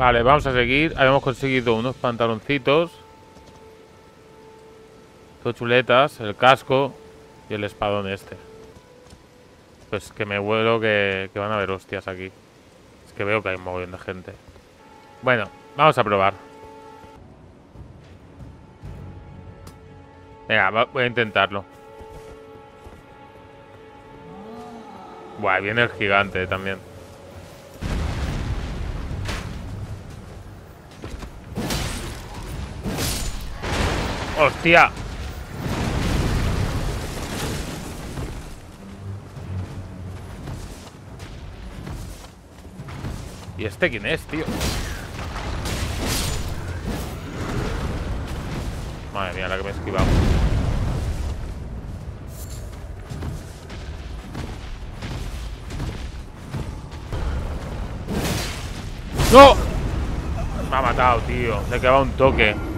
Vale, vamos a seguir. Habíamos conseguido unos pantaloncitos. Dos chuletas, el casco y el espadón este. Pues que me vuelo que, que van a haber hostias aquí. Es que veo que hay un montón de gente. Bueno, vamos a probar. Venga, voy a intentarlo. Buah, viene el gigante también. ¡Hostia! ¿Y este quién es, tío? Madre mía, la que me he esquivado. ¡No! Me ha matado, tío. Le quedaba un toque.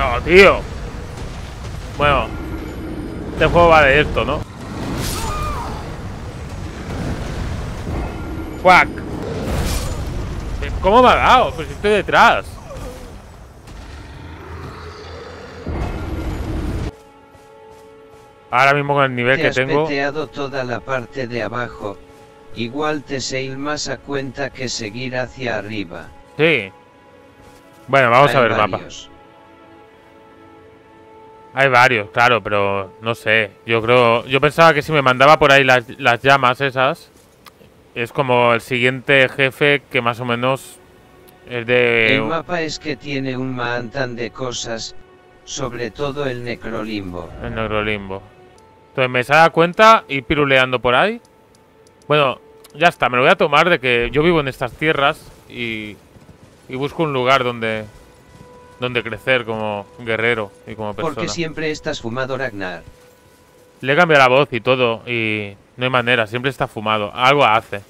No, tío. Bueno. Este juego va de esto, ¿no? Fuck. ¿Cómo me ha dado? Pues estoy detrás. Ahora mismo con el nivel Te que has tengo. peteado toda la parte de abajo. Igual te se más a cuenta que seguir hacia arriba. Sí. Bueno, vamos a Hay ver el mapa. Hay varios, claro, pero no sé. Yo creo. Yo pensaba que si me mandaba por ahí las, las llamas esas. Es como el siguiente jefe que más o menos es de. El mapa es que tiene un montón de cosas, sobre todo el necrolimbo. El Necrolimbo. Entonces me se da cuenta ir piruleando por ahí. Bueno, ya está, me lo voy a tomar de que yo vivo en estas tierras y, y busco un lugar donde donde crecer como guerrero y como persona. Porque siempre estás fumado Ragnar. Le he cambiado la voz y todo y no hay manera, siempre está fumado. Algo hace.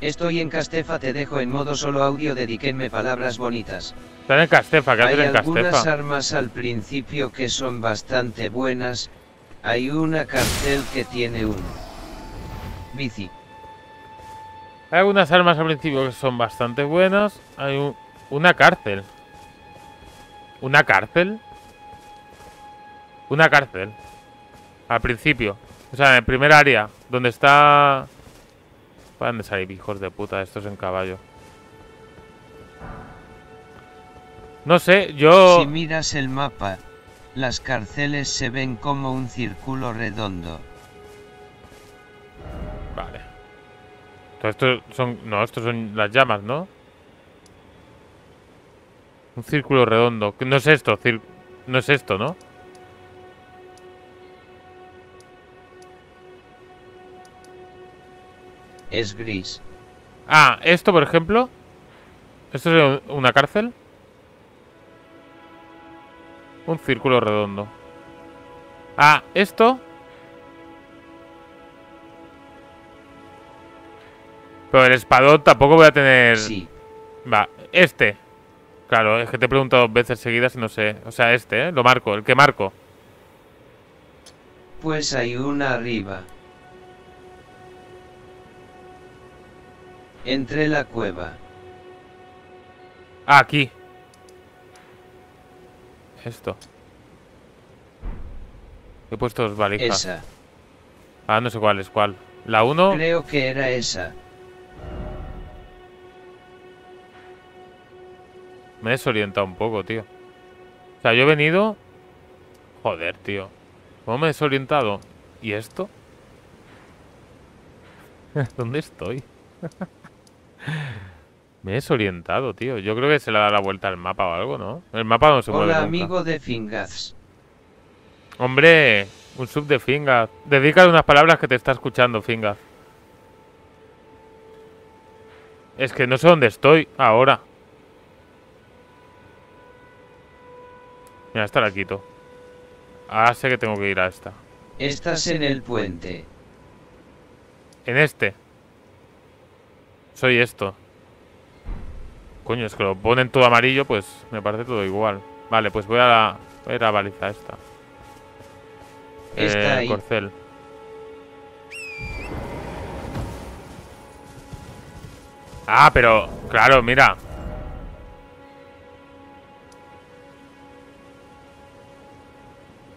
Estoy en Castefa, te dejo en modo solo audio, dedíquenme palabras bonitas. Está en Castefa, ¿qué Hay haces en algunas Castefa? armas al principio que son bastante buenas. Hay una cartel que tiene un bici. Hay algunas armas al principio que son bastante buenas. Hay un- una cárcel. ¿Una cárcel? Una cárcel. Al principio. O sea, en el primer área. Donde está... ¿Para dónde salir, hijos de puta? Estos en caballo. No sé, yo... Si miras el mapa, las cárceles se ven como un círculo redondo. Esto son... No, estos son las llamas, ¿no? Un círculo redondo. ¿Qué- No es esto, cir- no es esto, ¿no? Es gris. Ah, esto, por ejemplo. ¿Esto es un- una cárcel? Un círculo redondo. Ah, esto. Pero el espadón tampoco voy a tener... Sí, Va, este. Claro, es que te he preguntado dos veces seguidas y no sé. O sea, este, ¿eh? Lo marco, el que marco. pues hay una arriba. Entre la cueva. Ah, aquí. Esto. He puesto dos valijas. Esa. Ah, no sé cuál es cuál. La 1. Creo que era esa. Me he desorientado un poco, tío. O sea, yo he venido... Joder, tío. ¿Cómo me he desorientado? ¿Y esto? ¿Dónde estoy? me he desorientado, tío. Yo creo que se le da la vuelta al mapa o algo, ¿no? El mapa no se mueve Hola nunca. amigo de Fingaz. Hombre, un sub de Fingaz. Dedícale unas palabras que te está escuchando, Fingaz. Es que no sé dónde estoy ahora. Mira, esta la quito. Ahora sé que tengo que ir a esta. Estás en el puente. En este. Soy esto. Coño, es que lo ponen todo amarillo, pues me parece todo igual. Vale, pues voy a la, voy a ir a la baliza esta. Está Eh, ahí. corcel. Ah, pero, claro, mira.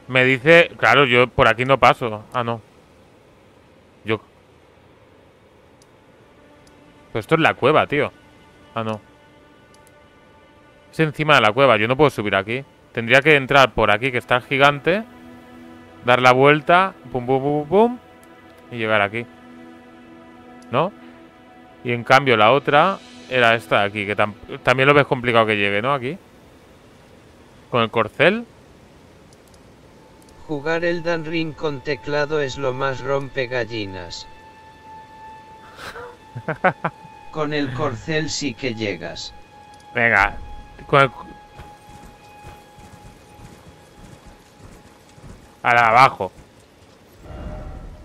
Me dice, claro, yo por aquí no paso. Ah, no. Yo... Pero esto es la cueva, tío. Ah, no. Es encima de la cueva, yo no puedo subir aquí. Tendría que entrar por aquí, que está gigante. Dar la vuelta, pum, pum, pum, pum, y llegar aquí. ¿No? Y en cambio la otra era esta de aquí, que también lo ves complicado que llegue, ¿no? Aquí. Con el corcel. Jugar el Dan Ring con teclado es lo más rompe gallinas. con el corcel sí que llegas. Venga. Con el... A abajo.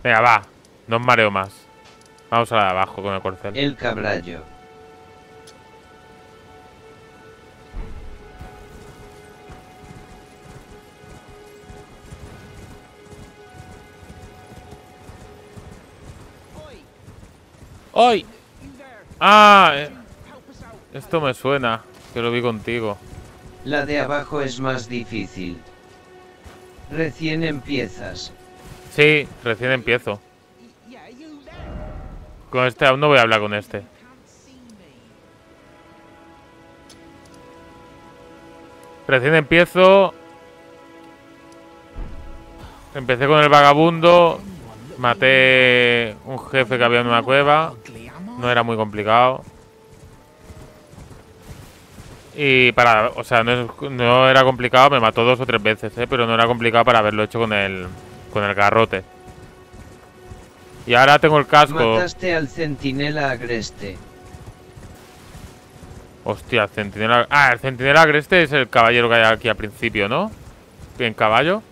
Venga, va. No os mareo más. Vamos a la de abajo con el corcel. El cabrallo. ¡Hoy! ¡Ah! Eh, esto me suena, que lo vi contigo. La de abajo es más difícil. Recién empiezas. Sí, recién empiezo. Con este aún no voy a hablar con este. Recién empiezo. Empecé con el vagabundo. Maté un jefe que había en una cueva. No era muy complicado. Y para, o sea, no, era complicado, me mató dos o tres veces, ¿eh? pero no era complicado para haberlo hecho con el, con el garrote. Y ahora tengo el casco. Mataste al centinela agreste. Hostia, el centinela... Ah, el centinela agreste es el caballero que hay aquí al principio, ¿no? Bien, caballo.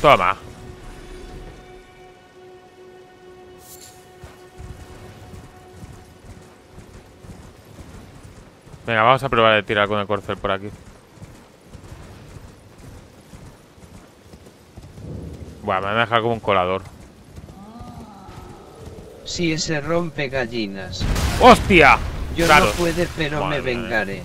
Toma. Venga, vamos a probar de tirar con el corcel por aquí. Bueno, me van a dejar como un colador. Si ese rompe gallinas. ¡Hostia! Yo no puede, pero me vengaré.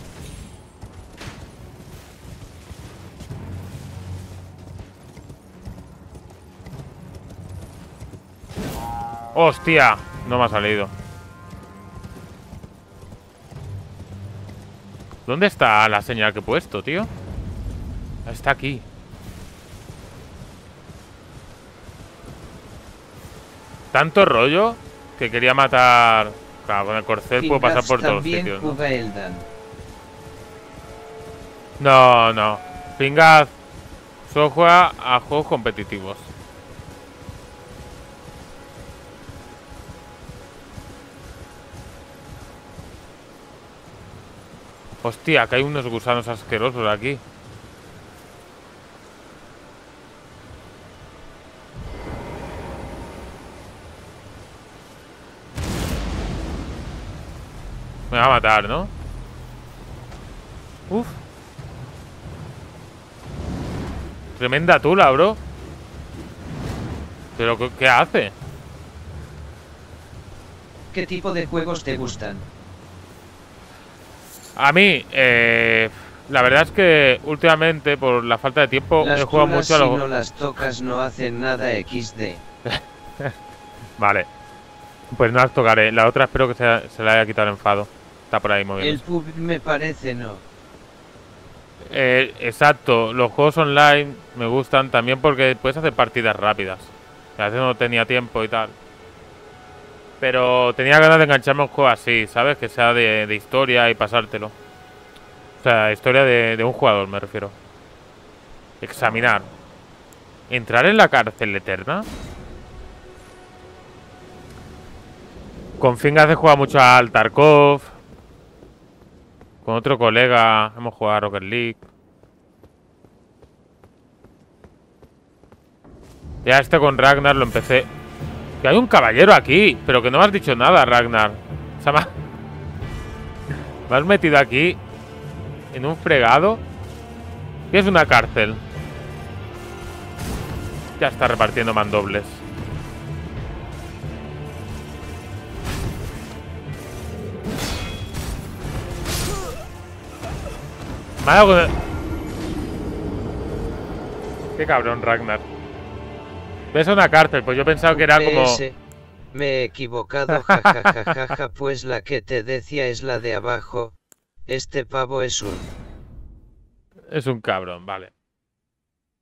¡Hostia! No me ha salido. ¿Dónde está la señal que he puesto, tío? Está aquí. Tanto rollo que quería matar... Claro, con el corcel puedo pasar por todos los sitios. ¿no? no, no. Fingaz solo juega a juegos competitivos. Hostia, que hay unos gusanos asquerosos aquí. Me va a matar, ¿no? Uf. Tremenda tula, bro. ¿Pero qué hace? ¿Qué tipo de juegos te gustan? A mí, eh, la verdad es que últimamente, por la falta de tiempo, he jugado mucho a los... Si no las tocas no hacen nada XD. vale. Pues no las tocaré. La otra espero que se, se le haya quitado el enfado. Está por ahí moviendo. El pub me parece no. Eh, exacto. Los juegos online me gustan también porque puedes hacer partidas rápidas. A veces no tenía tiempo y tal. Pero tenía ganas de engancharme a un juego así, ¿sabes? Que sea de, historia y pasártelo. O sea, historia de, un jugador, me refiero. Examinar. ¿Entrar en la cárcel eterna? Con Fingas he jugado mucho a Tarkov. Con otro colega hemos jugado a Rocket League. Ya este con Ragnar lo empecé que hay un caballero aquí. Pero que no me has dicho nada, Ragnar. O sea, me has... me has metido aquí. En un fregado. Y es una cárcel. Ya está repartiendo mandobles. Me ha dado... Qué cabrón, Ragnar. ¿Ves una cárcel? Pues yo pensaba que era como... Me he equivocado, jajajajaja, pues la que te decía es la de abajo. Este pavo es un... Es un cabrón, vale.